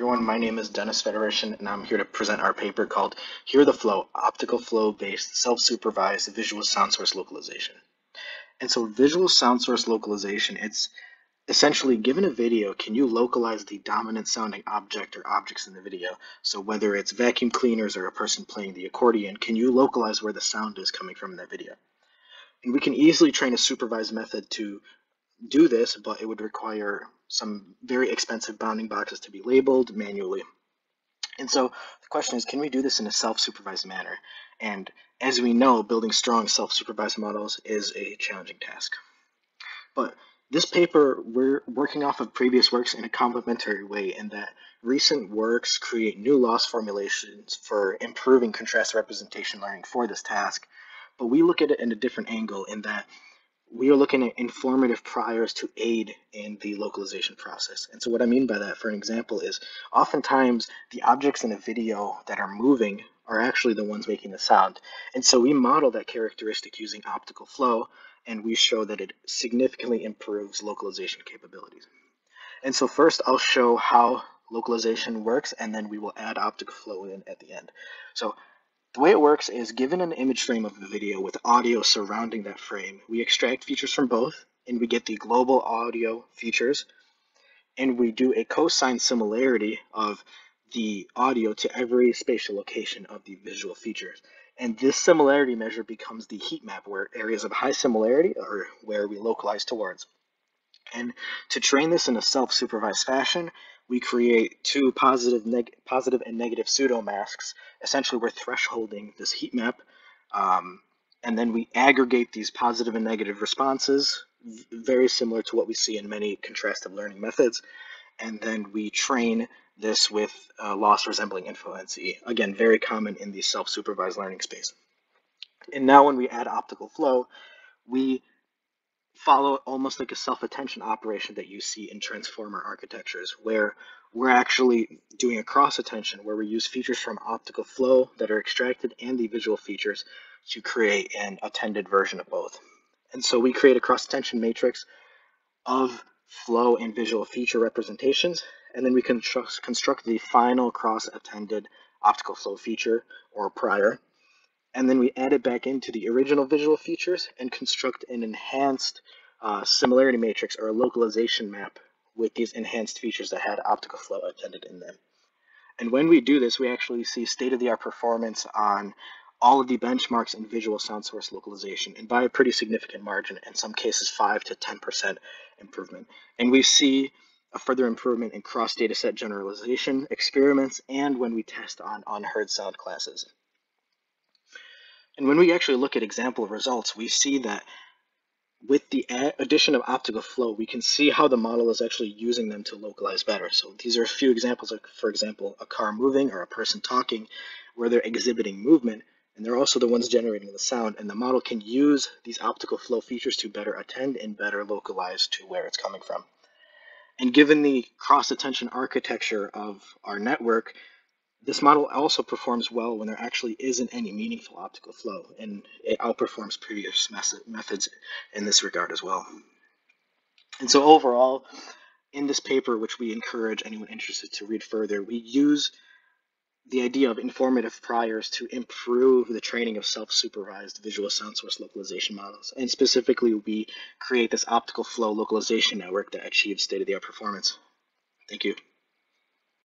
everyone, my name is Dennis Fedorishin and I'm here to present our paper called Hear the Flow, Optical Flow Based Self-Supervised Visual Sound Source Localization. And so visual sound source localization, it's essentially given a video, can you localize the dominant sounding object or objects in the video? So whether it's vacuum cleaners or a person playing the accordion, can you localize where the sound is coming from in that video? And we can easily train a supervised method to do this, but it would require some very expensive bounding boxes to be labeled manually. And so the question is, can we do this in a self-supervised manner? And as we know, building strong self-supervised models is a challenging task. But this paper, we're working off of previous works in a complementary way in that recent works create new loss formulations for improving contrast representation learning for this task. But we look at it in a different angle in that we are looking at informative priors to aid in the localization process. And so what I mean by that, for an example, is oftentimes the objects in a video that are moving are actually the ones making the sound. And so we model that characteristic using optical flow, and we show that it significantly improves localization capabilities. And so first I'll show how localization works, and then we will add optical flow in at the end. So the way it works is given an image frame of a video with audio surrounding that frame, we extract features from both and we get the global audio features and we do a cosine similarity of the audio to every spatial location of the visual features. And this similarity measure becomes the heat map where areas of high similarity are where we localize towards. And to train this in a self-supervised fashion, we create two positive, positive and negative pseudo masks. Essentially, we're thresholding this heat map, um, and then we aggregate these positive and negative responses, very similar to what we see in many contrastive learning methods. And then we train this with uh, loss resembling InfoNCE. Again, very common in the self-supervised learning space. And now when we add optical flow, we follow almost like a self-attention operation that you see in transformer architectures where we're actually doing a cross attention where we use features from optical flow that are extracted and the visual features to create an attended version of both. And so we create a cross attention matrix of flow and visual feature representations, and then we construct, construct the final cross attended optical flow feature or prior and then we add it back into the original visual features and construct an enhanced uh, similarity matrix or a localization map with these enhanced features that had optical flow attended in them. And when we do this, we actually see state-of-the-art performance on all of the benchmarks in visual sound source localization, and by a pretty significant margin, in some cases 5 to 10% improvement. And we see a further improvement in cross dataset generalization experiments and when we test on unheard sound classes. And when we actually look at example results, we see that with the addition of optical flow, we can see how the model is actually using them to localize better. So these are a few examples of, for example, a car moving or a person talking where they're exhibiting movement, and they're also the ones generating the sound, and the model can use these optical flow features to better attend and better localize to where it's coming from. And given the cross-attention architecture of our network, this model also performs well when there actually isn't any meaningful optical flow, and it outperforms previous methods in this regard as well. And so overall, in this paper, which we encourage anyone interested to read further, we use the idea of informative priors to improve the training of self-supervised visual sound source localization models. And specifically, we create this optical flow localization network that achieves state-of-the-art performance. Thank you.